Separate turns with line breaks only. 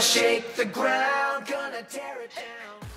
shake the ground, gonna tear it down.